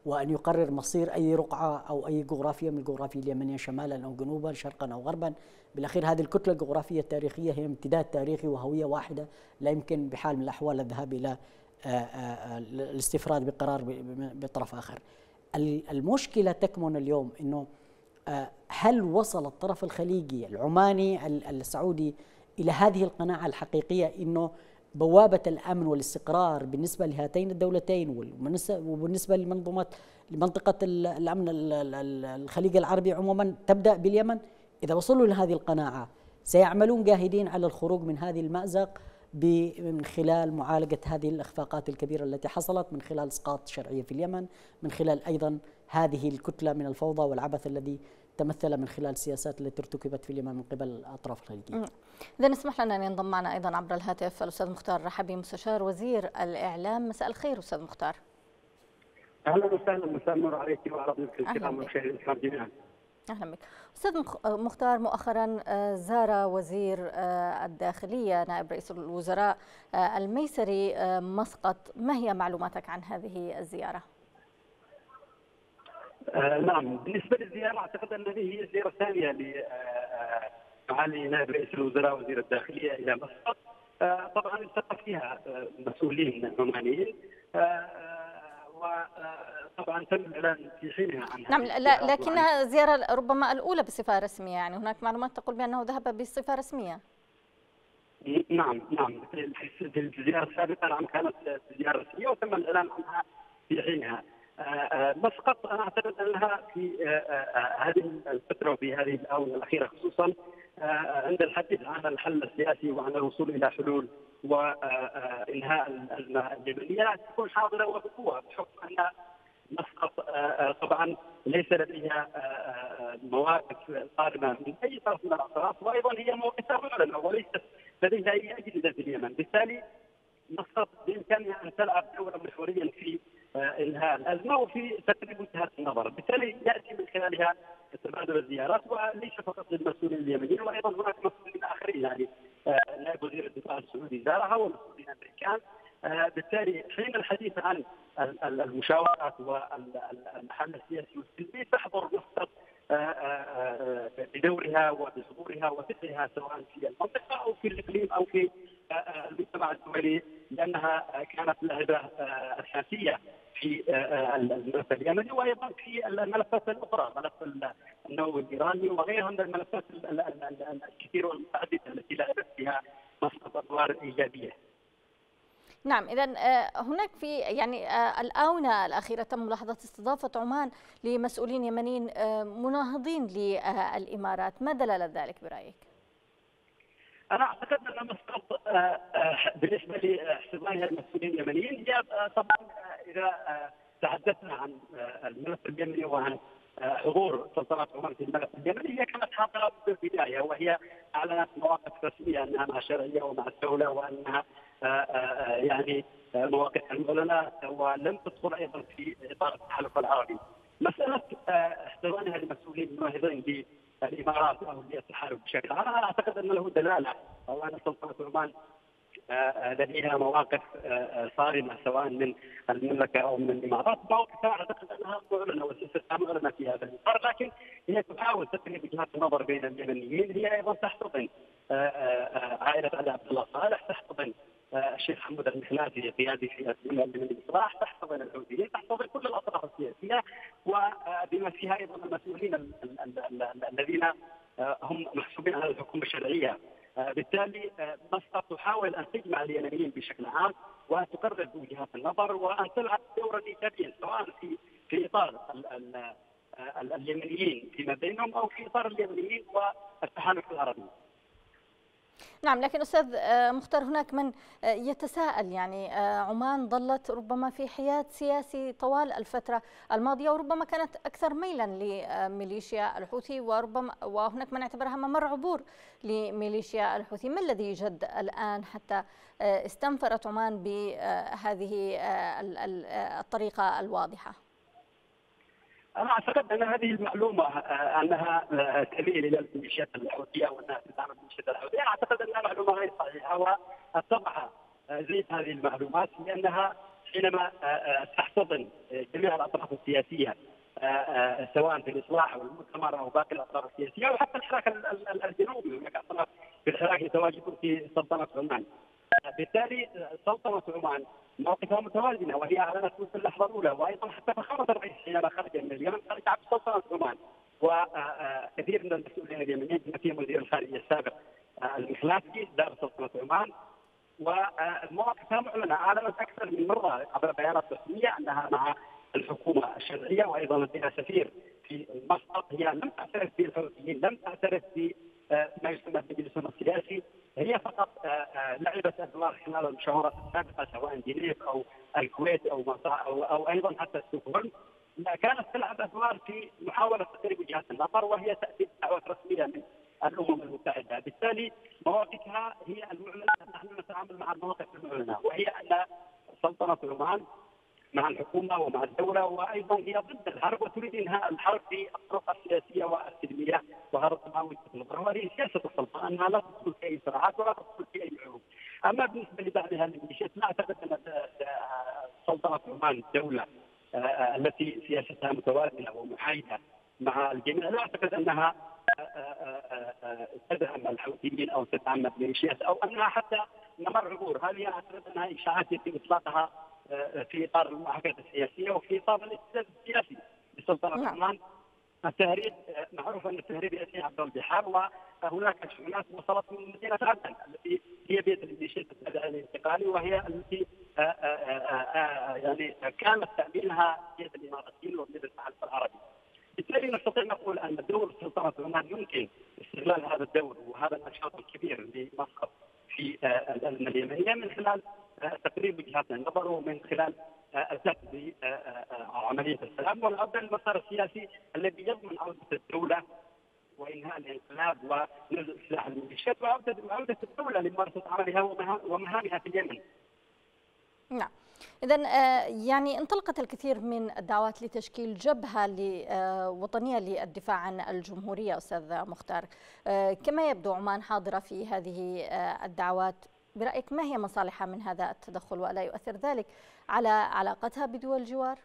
وأن يقرر مصير أي رقعة أو أي جغرافية من الجغرافيا اليمنية شمالا أو جنوبا شرقا أو غربا. بالأخير هذه الكتلة الجغرافية التاريخية هي امتداد تاريخي وهوية واحدة. لا يمكن بحال من الأحوال الذهاب إلى آه، آه، آه، الاستفراد بقرار بطرف آخر. المشكلة تكمن اليوم أنه هل وصل الطرف الخليجي العماني السعودي إلى هذه القناعة الحقيقية إنه بوابة الأمن والاستقرار بالنسبة لهاتين الدولتين وبالنسبة لمنظومه لمنطقة الأمن الخليج العربي عموما تبدأ باليمن؟ إذا وصلوا لهذه القناعة سيعملون جاهدين على الخروج من هذه المأزق من خلال معالجة هذه الإخفاقات الكبيرة التي حصلت من خلال إسقاط شرعية في اليمن من خلال أيضا هذه الكتلة من الفوضى والعبث الذي تمثل من خلال السياسات التي ارتكبت في اليمن من قبل الأطراف الخليجية. إذا نسمح لنا أن ينضم معنا أيضا عبر الهاتف الأستاذ مختار رحبي مستشار وزير الإعلام. مساء الخير أستاذ مختار. أهلا وسهلا مساء النور عليك وعلى ضيوفك الكرام والمشاهدين الكرام جميعا أهلا بك. أستاذ مختار مؤخرا آه، زار وزير آه، الداخلية نائب رئيس الوزراء آه، الميسري مسقط. ما هي معلوماتك عن هذه الزيارة؟ نعم. بالنسبة للزيارة أعتقد أن هذه هي الزيارة الثانية لمعالي نائب رئيس الوزراء وزير الداخلية إلى مسقط طبعا التقى فيها مسؤولين عمانيين. وطبعا تم الإعلان في حينها عن نعم لا لكنها زيارة ربما الأولى بصفة رسمية. يعني هناك معلومات تقول بأنه ذهب بصفة رسمية. نعم نعم. في الزياره السابقة نعم كانت زيارة رسمية وتم الإعلان عنها في حينها. آه، آه، مسقط أنا أعتقد أنها في آه، هذه الفترة وفي هذه الآونة الأخيرة خصوصا عند الحديث عن الحل السياسي وعن الوصول إلى حلول وانهاء اليمنيه تكون حاضرة وبقوة بحكم أن مسقط آه، آه، طبعا ليس لديها آه، مواقف قادمة من أي طرف من الأطراف وأيضا هي موقفها معلنه وليست لديها أي اجهزه في اليمن، بالتالي مسقط بإمكانها أن تلعب دورا محوريا في انهاء الازمه وفي تقريب وجهات النظر، بالتالي يأتي من خلالها تبادل الزيارات وليس فقط للمسؤولين اليمنيين وأيضا هناك مسؤولين آخرين يعني نائب وزير الدفاع السعودي زارها ومسؤولين أمريكان. بالتالي حين الحديث عن المشاورات والحل السياسي والسلمي تحضر مسقط بدورها وبحضورها وفقهها سواء في المنطقة أو في الإقليم أو في المجتمع الدولي لأنها كانت لاعبه أساسية في الملف اليمني وأيضا في الملفات الأخرى ملف النووي الإيراني وغيرها من الملفات الكثيره والمتعددة التي لعبت فيها مسقط أدوار إيجابية. نعم اذا آه، هناك في يعني آه، الآونة الأخيرة تم ملاحظة استضافة عمان لمسؤولين يمنيين آه، مناهضين للإمارات ما دلاله ذلك برأيك؟ أنا أعتقد أن مسقط بالنسبة لاحتضانها المسؤولين اليمنيين هي طبعا إذا تحدثنا عن الملف اليمني وعن حضور سلطنة عمان في الملف اليمني هي كانت حاضرة في البدايه وهي أعلنت مواقف رسمية أنها مع الشرعيه ومع الدولة وأنها آه، آه، آه، يعني مواقف المعلنه ولم تدخل أيضا في إطار التحالف العربي. مسألة احتضانها لمسؤولين مناهضين للامارات أو للتحالف بشكل عام. أنا أعتقد ان له دلالة. أو ان سلطنه عمان لديها مواقف صارمة سواء من المملكة أو من الإمارات، مواقف أعتقد أنها معلنه وسياستها معلنه في هذا الاطار، لكن هي تحاول تقريب وجهات النظر بين اليمنيين، هي أيضا تحتضن عائلة علي عبد الله صالح، تحتضن الشيخ حمود المخلافي قيادي في الجمعيه من الإصلاح تحتضن الحوثيين تحتضن كل الأطراف السياسية وبما فيها أيضا المسؤولين الذين هم محسوبين على الحكومة الشرعية بالتالي مسقط تحاول أن تجمع اليمنيين بشكل عام وان تقرب وجهات النظر وأن تلعب دورا ايجابيا سواء في في إطار اليمنيين فيما بينهم أو في إطار اليمنيين والتحالف العربي. نعم لكن أستاذ آه، مختار هناك من آه، يتساءل يعني آه، عمان ظلت ربما في حياد سياسي طوال الفترة الماضية وربما كانت أكثر ميلا لميليشيا الحوثي وربما وهناك من اعتبرها ممر عبور لميليشيا الحوثي ما الذي جد الآن حتى استنفرت عمان بهذه الطريقة الواضحة؟ أنا أعتقد أن هذه المعلومة آه، أنها آه، تميل إلى الميليشيات الحوثيه وأنها تدعم الميليشيات الحوثيه أعتقد أنها معلومة غير صحيحة واتبع آه، زيد هذه المعلومات لأنها حينما تحتضن جميع الأطراف السياسية سواء في الإصلاح أو المؤتمر أو باقي الأطراف السياسية أو حتى الحراك الجنوبي هناك أطراف في الحراك يتواجدون في سلطنة عمان. بالتالي سلطنة عمان موقفها متوازنة وهي اعلنت في اللحظه الاولى وأيضا حتى فخامة الرئيس حينما خرج من اليمن خرج عبد سلطنه عمان وكثير من المسؤولين اليمنيين بما فيهم وزير الخارجية السابق المخلافي دار سلطنه عمان ومواقفها معلنة. اعلنت أكثر من مرة عبر بيانات رسمية أنها مع الحكومة الشرعيه وأيضا لديها سفير في مسقط هي لم تعترف بالحوثيين لم تعترف بما يسمى بالمجلس السياسي. هي فقط آه، آه، لعبت أدوار خلال المشاورات السابقة سواء جنيف أو الكويت أو أو, أو أيضا حتى ستوكهولم كانت تلعب ادوار في محاولة تقريب وجهات النظر وهي تأتي دعوات رسمية من الأمم المتحدة، بالتالي مواقفها هي المعلنة نحن نتعامل مع المواقف المعلنة وهي أن سلطنة عمان مع الحكومة ومع الدولة وأيضا هي ضد الحرب وتريد إنهاء الحرب بالطرق السياسية والسلميه وهذا طبعا وجهة النظر وهذه سياسة السلطنة أنها لا تدخل في أي صراعات ولا تدخل في أي حروب. أما بالنسبة لدعمها للميليشيات لا أعتقد أن سلطنة عمان آه، التي سياستها متوازنة ومحايدة مع الجميع. لا أعتقد أنها آه، تدعم الحوثيين أو تدعم الميليشيات أو أنها حتى ممر عبور. هذه أعتقد أنها اشاعات يتم إطلاقها في إطار المعاكسه السياسية وفي إطار الاستاذ السياسي لسلطنه نعم. عمان التهريب معروف أن التهريب يأتي عبر البحار وهناك شحنات وصلت من مدينة عدن التي هي بيد الميليشيات التابعه الانتقالي وهي التي يعني كانت تأمينها بيد الاماراتيين وبيد التحالف العربي. بالتالي نستطيع نقول أن دور سلطنه عمان يمكن استغلال هذا الدور وهذا النشاط الكبير لمسقط في الازمه اليمنيه من خلال تقريب وجهات النظر ومن خلال الذهب بعمليه السلام والعودة للمسار السياسي الذي يضمن عودة الدولة وإنهاء الانقلاب ونزل سلاح الميليشيات وعودة الدولة لممارسة عملها ومهامها في اليمن. نعم. إذا آه، يعني انطلقت الكثير من الدعوات لتشكيل جبهة آه، وطنية للدفاع عن الجمهورية أستاذ مختار آه، كما يبدو عمان حاضرة في هذه الدعوات برأيك ما هي مصالحها من هذا التدخل وألا يؤثر ذلك على علاقتها بدول الجوار؟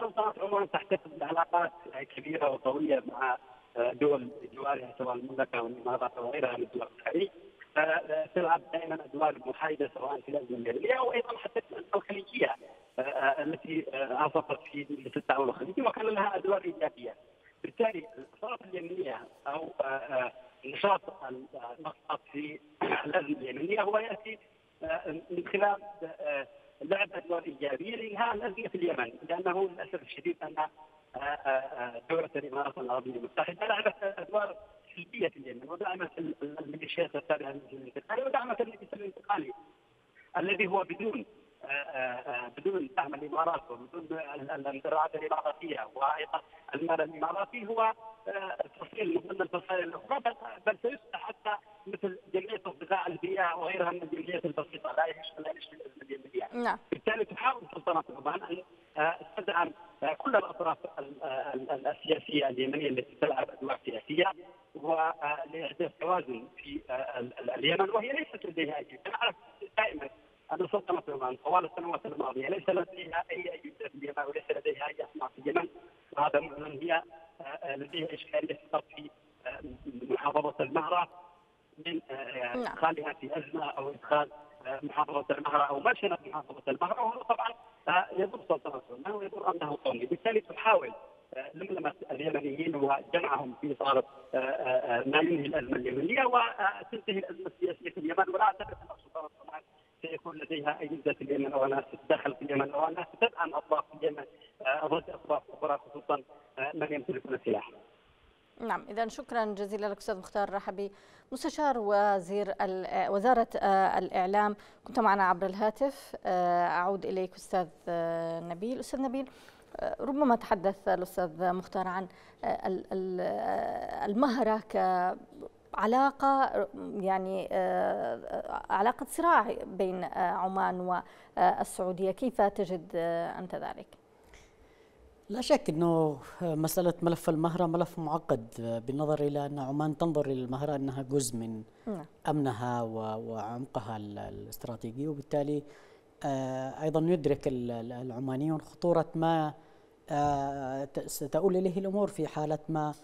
سلطنة عمان تحتفظ بعلاقات كبيرة وقوية مع دول جوارها سواء المملكة والإمارات وغيرها من الدول الخليج تلعب دائما أدوار محايدة سواء في الازمه الليبيه أو أيضا حتى الخليجية التي عصفت في التعاون الخليجي وكان لها أدوار إيجابية. بالتالي الاثارات اليمنية أو نشاط المقصد في الازمه اليمنية هو يأتي من خلال لعب أدوار إيجابية لإنهاء الازمه في اليمن لأنه للأسف الشديد أن دولة الإمارات العربية المتحده لعبت أدوار سلبيه في اليمن ودعمت الميليشيات التابعه للمجلس الانتقالي ودعمت المجلس الانتقالي الذي هو بدون آه، آه، آه، بدون دعم الإمارات وبدون الرعايه الإماراتية وأيضا المال الإماراتي هو تفصيل من ضمن الفصائل الأخرى بل سيصبح حتى مثل جمعية أصدقاء البيئه وغيرها من الجمعيات البسيطة لا يشمل لا يشمل اليمنيه. نعم. بالتالي تحاول سلطنة عمان أن تدعم كل الأطراف السياسية اليمنية التي تلعب أدوار سياسية ولاحداث توازن في اليمن وهي ليست لديها اي نعرف دائما أن سلطنة عمان طوال السنوات الماضية ليس لديها أي اجهزه في اليمن وليس لديها أي اصناع في اليمن. وهذا معلن هي لديها اشكاليه فقط في محافظة المهرة من نعم. إدخالها في أزمة أو إدخال محافظة المهرة أو مشنة محافظة المهرة. وهذا طبعا يضر سلطنه عمان ويضر امنها القومي، بالتالي تحاول لملمة اليمنيين وجمعهم في آه، آه، آه، ما ينهي الأزمة اليمنية وتنتهي الأزمة السياسية في اليمن. ولا أعتقد أن السلطات الصومال سيكون لديها اجهزه في اليمن أو أنها تتدخل في اليمن أو أنها تدعم أطراف في اليمن ضد أطراف أخرى خصوصا من يمتلكون السلاح. نعم اذا شكرا جزيلا لك أستاذ مختار رحبي. مستشار وزير وزارة الإعلام. كنت معنا عبر الهاتف. أعود إليك أستاذ نبيل. أستاذ نبيل ربما تحدث الأستاذ مختار عن المهرة كعلاقة يعني علاقة صراع بين عمان والسعودية. كيف تجد أنت ذلك؟ لا شك إنه مسألة ملف المهرة ملف معقد بالنظر إلى أن عمان تنظر إلى المهرة أنها جزء من نعم. أمنها وعمقها الاستراتيجي وبالتالي أيضا يدرك العمانيون خطورة ما آه، ستؤول إليه الأمور في حالة ما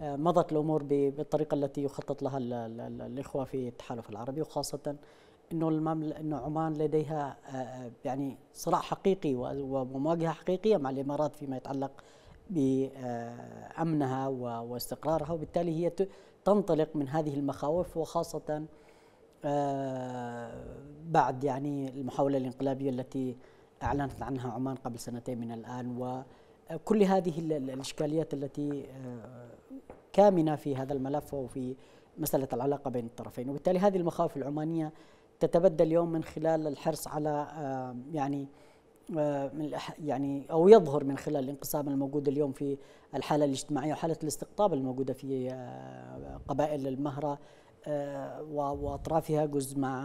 آه، مضت الأمور بالطريقة التي يخطط لها الإخوة في التحالف العربي وخاصة إنه. إنه عمان لديها آه، يعني صراع حقيقي ومواجهة حقيقية مع الإمارات فيما يتعلق بامنها واستقرارها وبالتالي هي تنطلق من هذه المخاوف وخاصة بعد يعني المحاولة الإنقلابية التي أعلنت عنها عمان قبل سنتين من الآن و كل هذه الإشكاليات التي آه، كامنة في هذا الملف وفي مسألة العلاقة بين الطرفين وبالتالي هذه المخاوف العمانية تتبدى اليوم من خلال الحرص على آه، يعني آه، يعني أو يظهر من خلال الانقسام الموجود اليوم في الحالة الاجتماعية وحاله الاستقطاب الموجودة في آه، قبائل المهرة وأطرافها جزء مع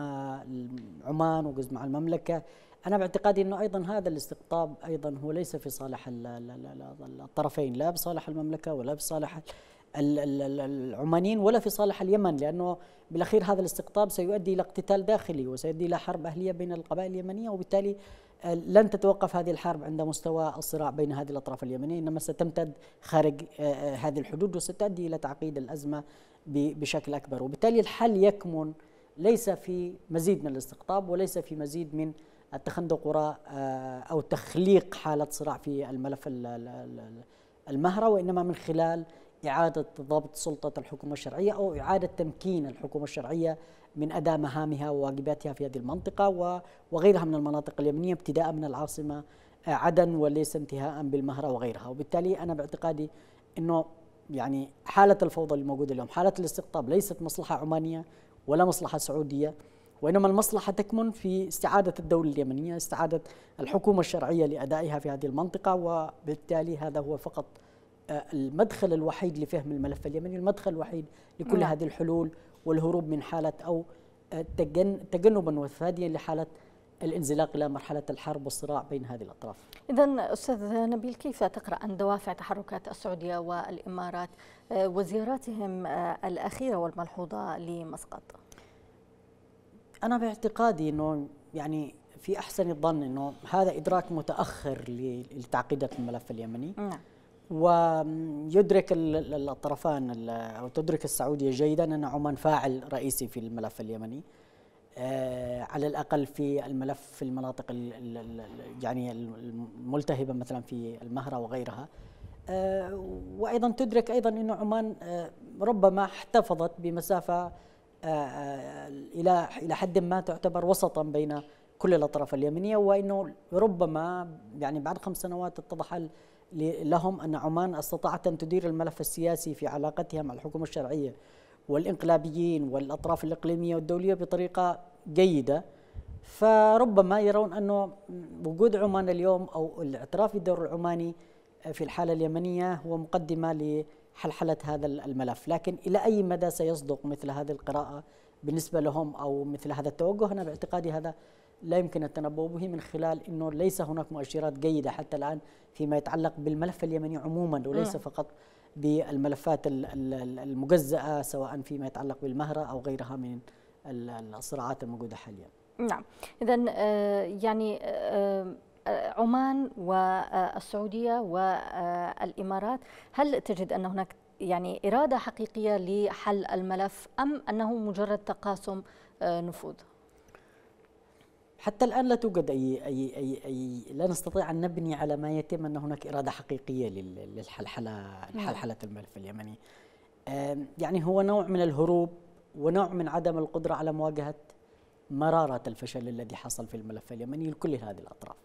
عمان وجزء مع المملكة. أنا باعتقادي إنه أيضا هذا الاستقطاب أيضا هو ليس في صالح الطرفين لا بصالح المملكة ولا بصالح العمانيين ولا في صالح اليمن لأنه بالأخير هذا الاستقطاب سيؤدي إلى اقتتال داخلي وسيؤدي إلى حرب أهلية بين القبائل اليمنية وبالتالي آه، لن تتوقف هذه الحرب عند مستوى الصراع بين هذه الأطراف اليمنية إنما ستمتد خارج آه، آه، هذه الحدود وستؤدي إلى تعقيد الأزمة بشكل أكبر. وبالتالي الحل يكمن ليس في مزيد من الاستقطاب وليس في مزيد من التخندق وراء أو تخليق حالة صراع في الملف المهرة وإنما من خلال إعادة ضبط سلطة الحكومة الشرعية أو إعادة تمكين الحكومة الشرعية من أداء مهامها وواجباتها في هذه المنطقة وغيرها من المناطق اليمنية ابتداء من العاصمة آه، عدن وليس انتهاء بالمهرة وغيرها. وبالتالي أنا باعتقادي أنه يعني حالة الفوضى اللي موجودة اليوم حالة الاستقطاب ليست مصلحة عمانية ولا مصلحة سعودية وإنما المصلحة تكمن في استعادة الدولة اليمنية استعادة الحكومة الشرعية لأدائها في هذه المنطقة وبالتالي هذا هو فقط المدخل الوحيد لفهم الملف اليمني المدخل الوحيد لكل نعم. هذه الحلول والهروب من حالة أو تجنبا وتفاديا لحالة الانزلاق إلى مرحلة الحرب والصراع بين هذه الأطراف. إذا أستاذ نبيل كيف تقرأ عن دوافع تحركات السعودية والإمارات آه، وزياراتهم آه، الأخيرة والملحوظة لمسقط؟ أنا باعتقادي أنه يعني في أحسن الظن أنه هذا إدراك متأخر لتعقيدات الملف اليمني. نعم. ويدرك الطرفان أو تدرك السعودية جيدا أن عمان فاعل رئيسي في الملف اليمني. آه، على الأقل في الملف في المناطق يعني الملتهبة مثلا في المهرة وغيرها. آه، وأيضا تدرك أيضا أن عمان آه، ربما احتفظت بمسافة إلى إلى حد ما تعتبر وسطا بين كل الأطراف اليمنية وأنه ربما يعني بعد خمس سنوات اتضح لهم أن عمان استطاعت أن تدير الملف السياسي في علاقتها مع الحكومة الشرعية. والإنقلابيين والأطراف الإقليمية والدولية بطريقة جيدة. فربما يرون أنه وجود عمان اليوم أو الاعتراف بالدور العماني في الحالة اليمنية هو مقدمة لحلحلة هذا الملف. لكن إلى أي مدى سيصدق مثل هذه القراءة بالنسبة لهم أو مثل هذا التوجه؟ أنا باعتقادي هذا لا يمكن التنبؤ به من خلال إنه ليس هناك مؤشرات جيدة حتى الآن فيما يتعلق بالملف اليمني عموما وليس فقط بالملفات المجزأة سواء فيما يتعلق بالمهرة أو غيرها من الصراعات الموجودة حاليا. نعم. إذا آه، يعني آه، آه، عمان والسعودية والإمارات هل تجد أن هناك يعني إرادة حقيقية لحل الملف أم أنه مجرد تقاسم نفوذ؟ حتى الآن لا توجد أي, أي, أي, أي لا نستطيع أن نبني على ما يتم أن هناك إرادة حقيقية للحلحلة نعم. حلحلة الملف اليمني يعني هو نوع من الهروب ونوع من عدم القدرة على مواجهة مرارة الفشل الذي حصل في الملف اليمني لكل هذه الأطراف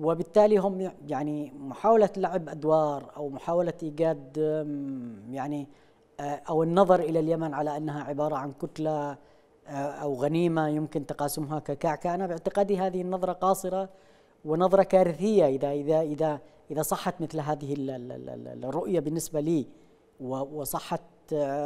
وبالتالي هم يعني محاولة لعب أدوار أو محاولة إيجاد يعني أو النظر إلى اليمن على أنها عبارة عن كتلة أو غنيمة يمكن تقاسمها ككعكة أنا باعتقادي هذه النظرة قاصرة ونظرة كارثية إذا إذا إذا إذا صحت مثل هذه الرؤية بالنسبة لي وصحت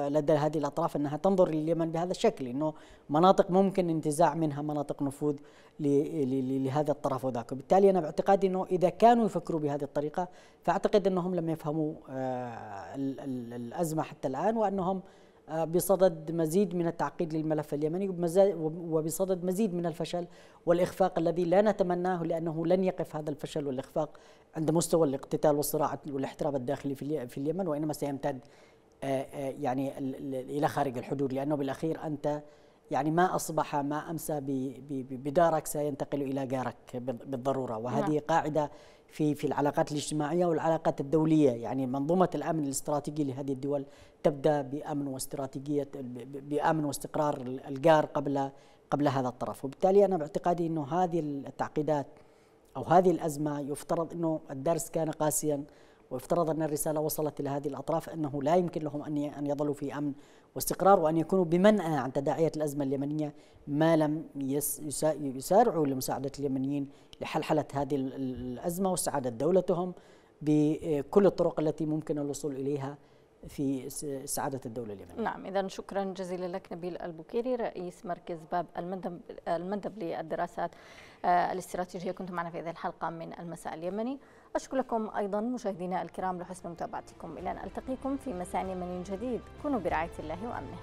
لدى هذه الأطراف أنها تنظر لليمن بهذا الشكل أنه مناطق ممكن انتزاع منها مناطق نفوذ لهذا الطرف وذاك. وبالتالي أنا باعتقادي أنه إذا كانوا يفكروا بهذه الطريقة فأعتقد أنهم لم يفهموا آه، الأزمة حتى الآن وأنهم آه، بصدد مزيد من التعقيد للملف اليمني وبصدد مزيد من الفشل والإخفاق الذي لا نتمناه لأنه لن يقف هذا الفشل والإخفاق عند مستوى الاقتتال والصراع والاحتراب الداخلي في اليمن وإنما سيمتد آه، آه، يعني إلى خارج الحدود لأنه بالأخير أنت يعني ما أصبح ما أمسى بدارك سينتقل إلى جارك بالضرورة. وهذه نعم. قاعدة في في العلاقات الاجتماعية والعلاقات الدولية. يعني منظومة الأمن الاستراتيجي لهذه الدول تبدأ بأمن واستراتيجية بأمن واستقرار الجار قبل قبل هذا الطرف. وبالتالي أنا باعتقادي إنه هذه التعقيدات أو هذه الأزمة يفترض إنه الدرس كان قاسيا وافترض أن الرسالة وصلت إلى هذه الأطراف أنه لا يمكن لهم أن أن يظلوا في أمن واستقرار وأن يكونوا بمنأى عن تداعية الأزمة اليمنية ما لم يسارعوا لمساعدة اليمنيين لحلحلة هذه الأزمة واستعادة دولتهم بكل الطرق التي ممكن الوصول إليها في سعادة الدولة اليمنية. نعم إذا شكرا جزيلا لك نبيل البكيري رئيس مركز باب المندب, المندب للدراسات آه، الاستراتيجية. كنت معنا في هذه الحلقة من المساء اليمني. أشكركم أيضا مشاهدينا الكرام لحسن متابعتكم. إلى أن ألتقيكم في مساء من جديد. كونوا برعاية الله وأمنه.